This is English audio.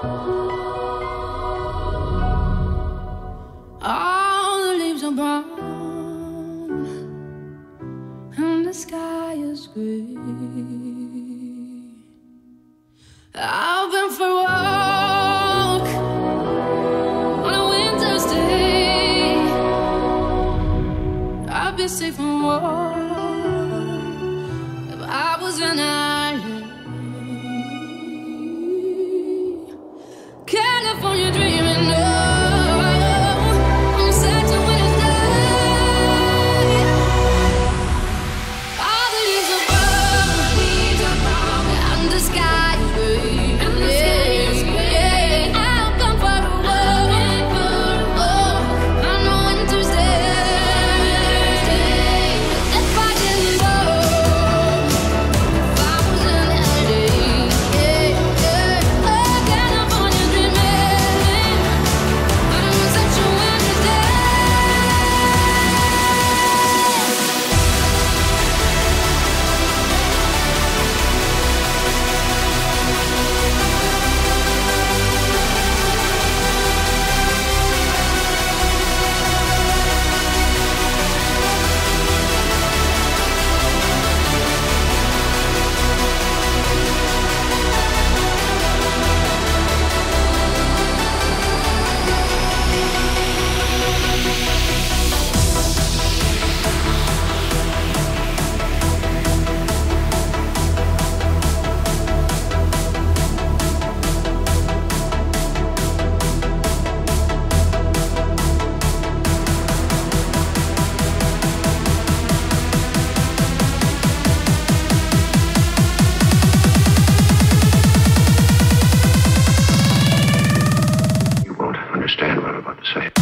All the leaves are brown and the sky is gray. I've been for a on a winter's day. I'd be safe from war if I was an. understand what I'm about to say.